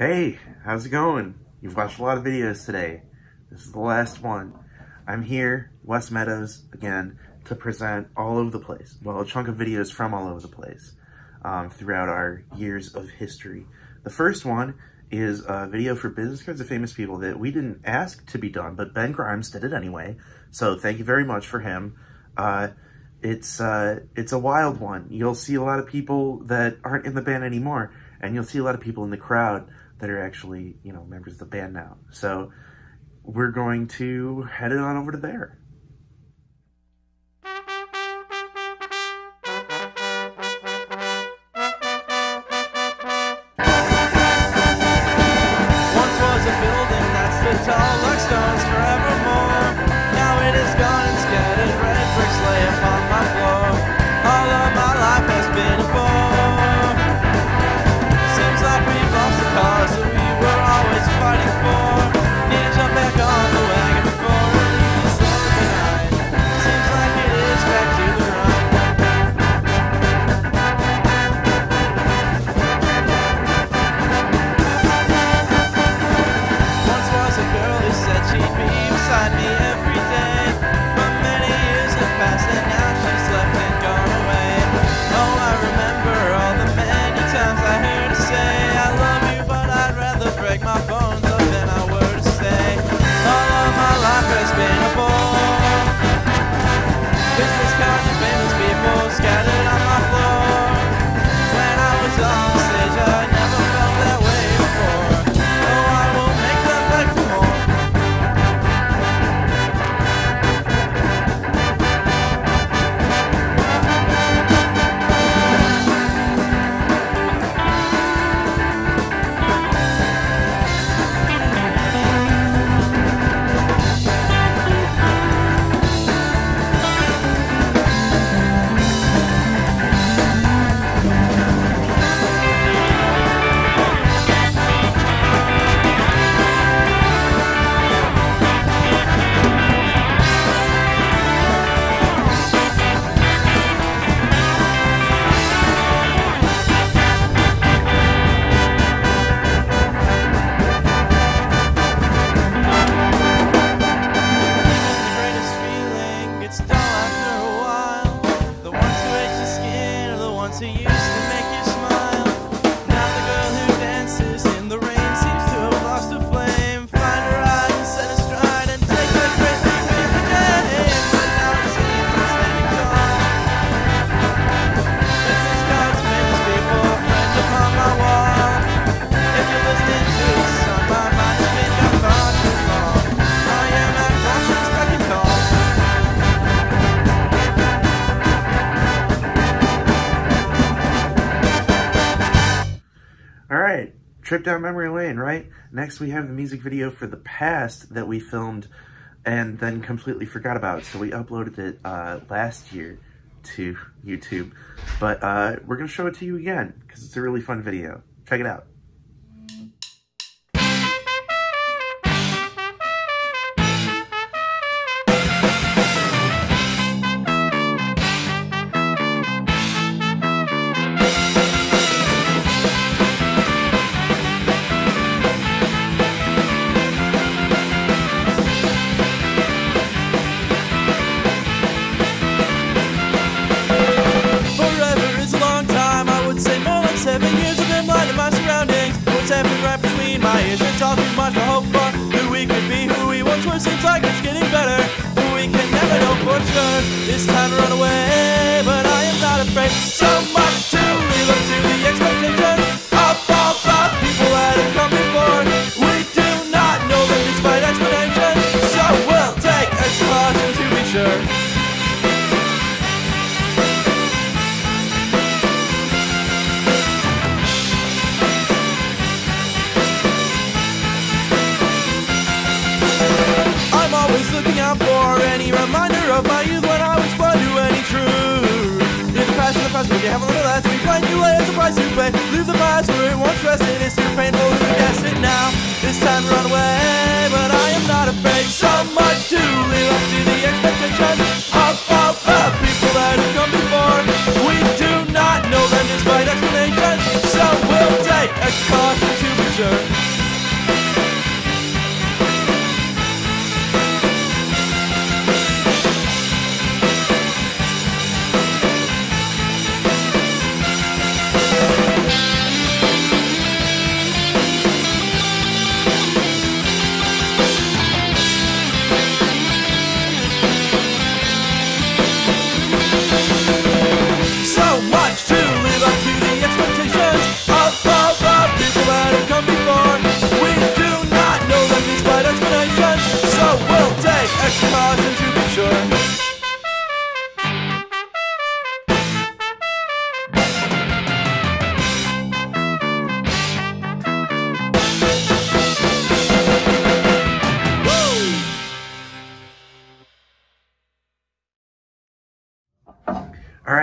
Hey, how's it going? You've watched a lot of videos today. This is the last one. I'm here, Wes Meadows, again, to present all over the place. Well, a chunk of videos from all over the place um, throughout our years of history. The first one is a video for business cards of famous people that we didn't ask to be done, but Ben Grimes did it anyway. So thank you very much for him. Uh, it's uh, it's a wild one. You'll see a lot of people that aren't in the band anymore, and you'll see a lot of people in the crowd that are actually, you know, members of the band now. So we're going to head it on over to there. Trip down memory lane, right? Next, we have the music video for the past that we filmed and then completely forgot about. So we uploaded it uh, last year to YouTube, but uh, we're gonna show it to you again because it's a really fun video. Check it out. It's all too much to hope for. Who we could be, who we once were, seems like it's getting better. But we can never know for sure. It's time to run away, but I am not afraid. So much to live up to the expectations of all the people that have come before. We do not know them despite explanations, so we'll take extra to be sure. Of my youth when I was fun to any truth. In the past, in the past, when you have a little less, we find new layers of price to pay. Leave the past where it once rested. It's too painful to guess it now. It's time to run away, but I am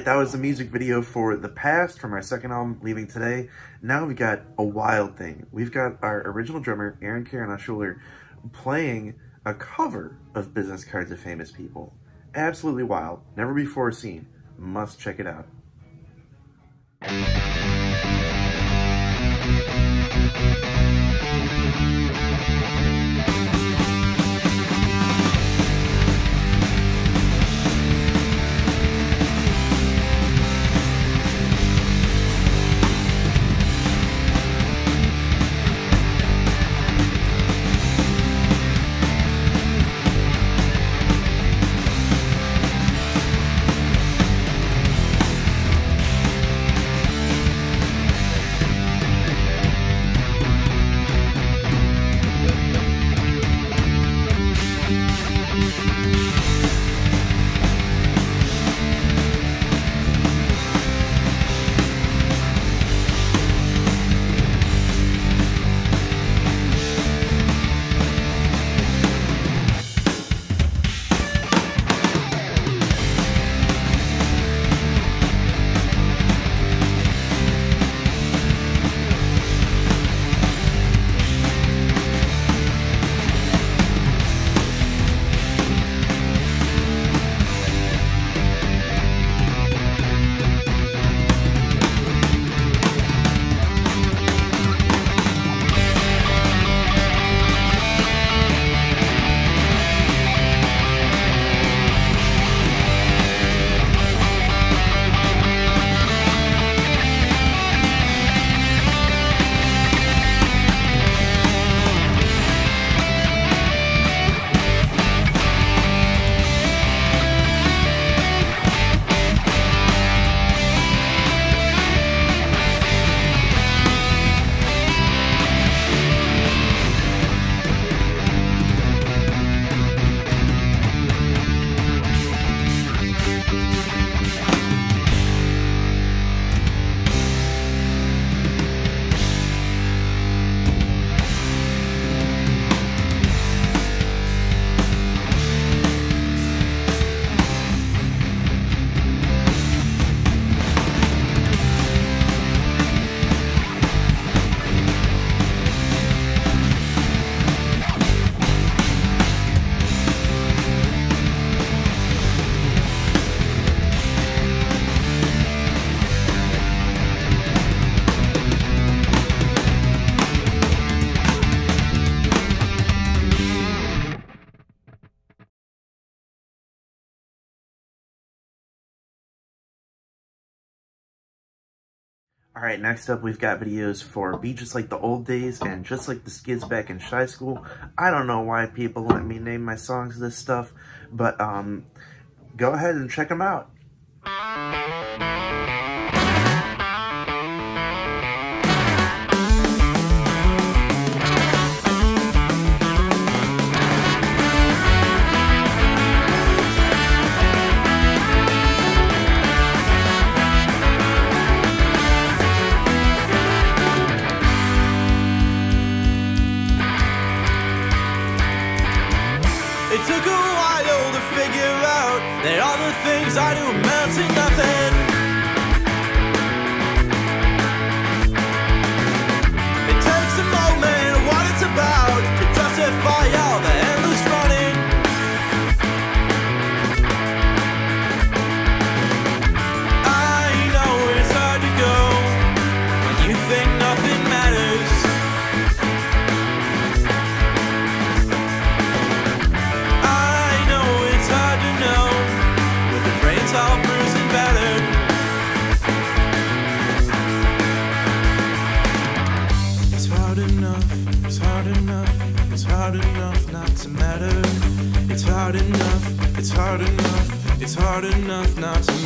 right, that was the music video for The Past from our second album, Leaving Today. Now we've got a wild thing. We've got our original drummer, Eran Karanouh-Schuler, playing a cover of Business Cards of Famous People. Absolutely wild. Never before seen. Must check it out. All right, next up, we've got videos for Be Just Like the Old Days and Just Like the Skids Back in Shy School. I don't know why people let me name my songs this stuff, but um, go ahead and check them out. All the things I do amount to nothing. It's hard enough not to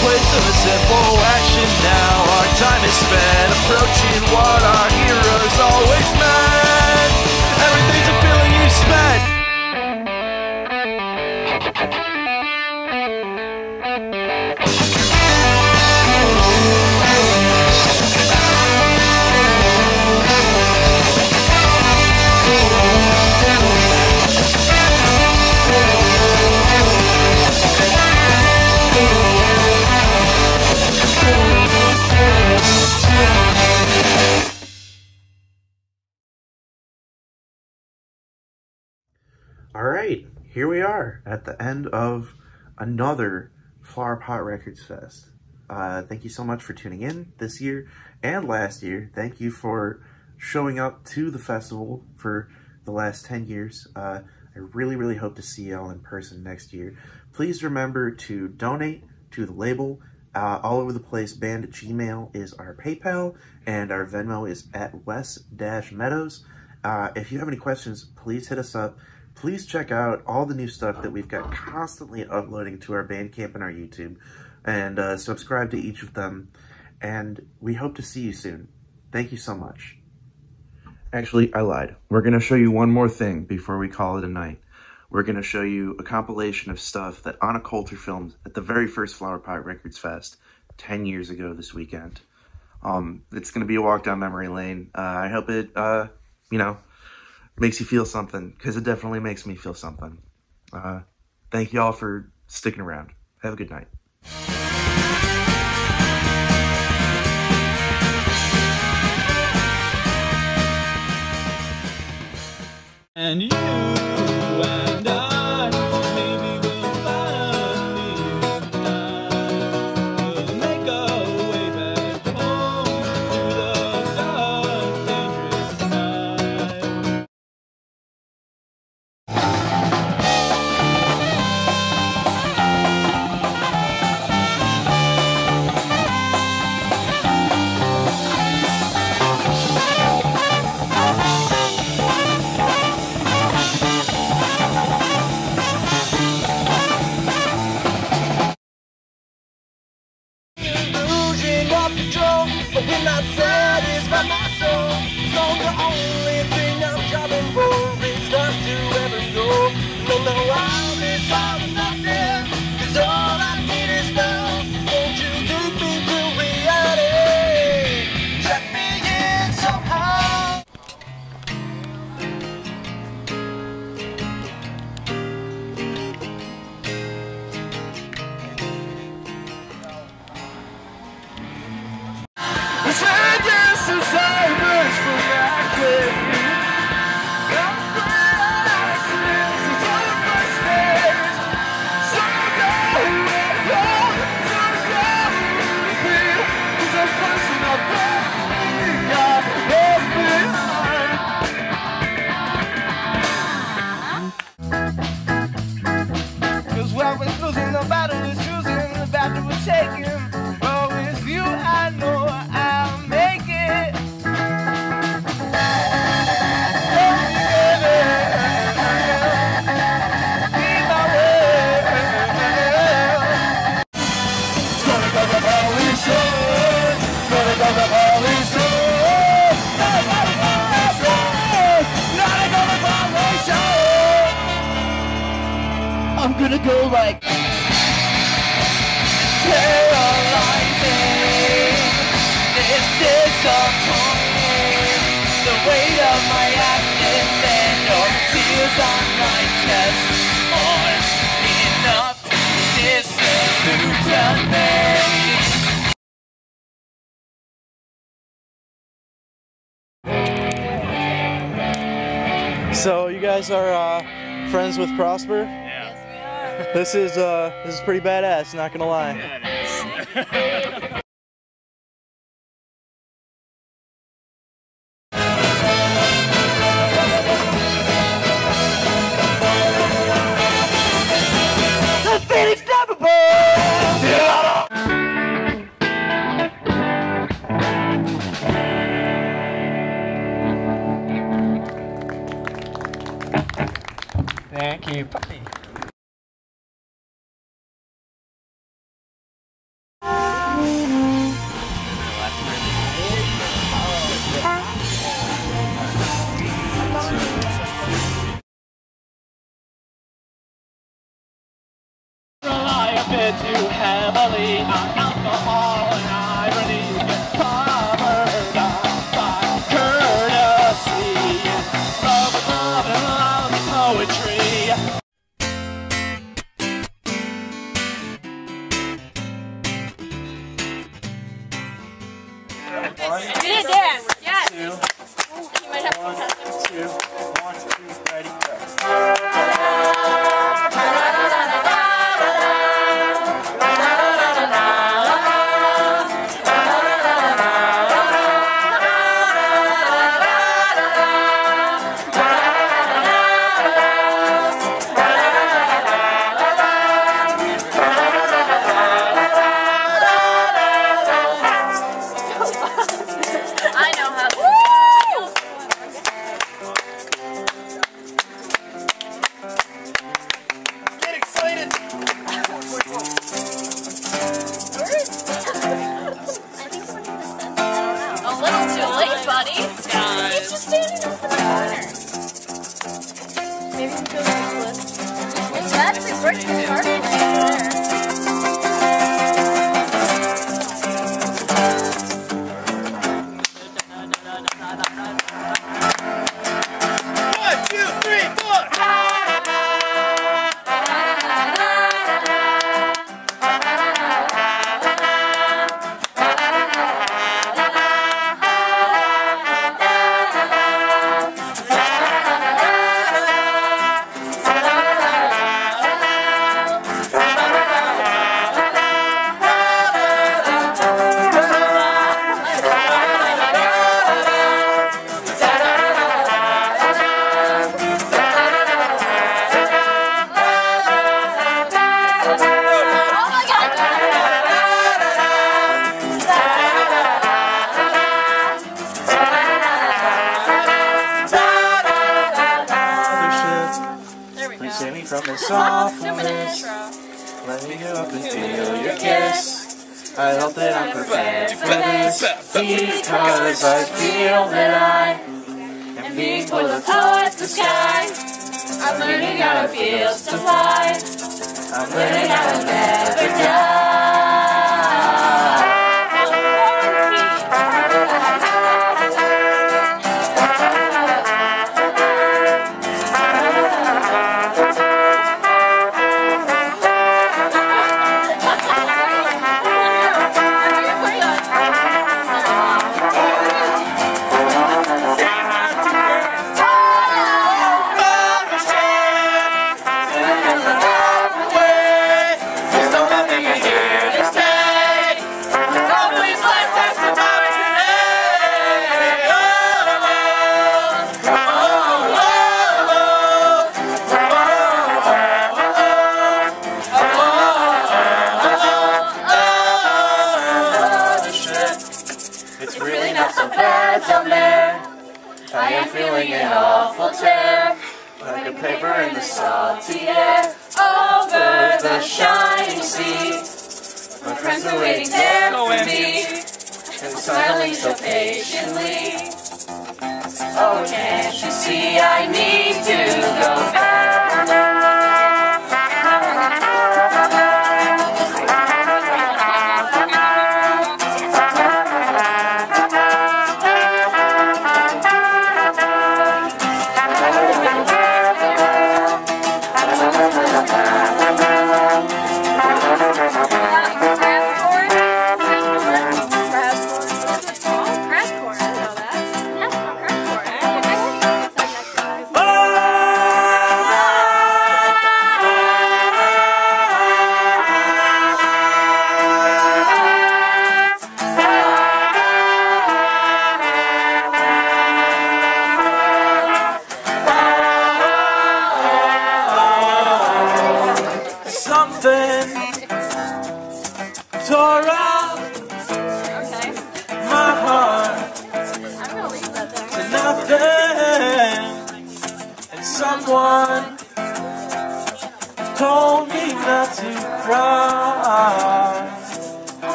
place of a simple action. Now our time is spent approaching All right, here we are at the end of another Flowerpot Records Fest. Uh, thank you so much for tuning in this year and last year. Thank you for showing up to the festival for the last 10 years. Uh, I really, really hope to see y'all in person next year. Please remember to donate to the label. Uh, all over the place, band Gmail is our PayPal, and our Venmo is at Wes-Meadows. Uh, if you have any questions, please hit us up. Please check out all the new stuff that we've got constantly uploading to our Bandcamp and our YouTube, and uh, subscribe to each of them. And we hope to see you soon. Thank you so much. Actually, I lied. We're going to show you one more thing before we call it a night. We're going to show you a compilation of stuff that Anna Coulter filmed at the very first Flowerpot Records Fest 10 years ago this weekend. Um, it's going to be a walk down memory lane. Uh, I hope it, uh, you know, makes you feel something, because it definitely makes me feel something. Uh, thank you all for sticking around. Have a good night. And you This disappointing. The weight of my actions and your tears on my chest aren't enough disillusion me. So you guys are uh, friends with Prosper? Yes, This is uh this is pretty badass, not gonna lie. we Thank Maybe we go to this. That's a great start right Please save me from this Stupid awfulness. intro. Let me go up and feel your kiss. I hope that I'm prepared for this because I feel that I am being pulled towards the sky. I'm learning how it feels to fly. I'm learning how to Never die. Smiling so patiently. Oh, can't you see I need to go back?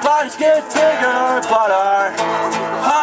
The bodies get bigger, but our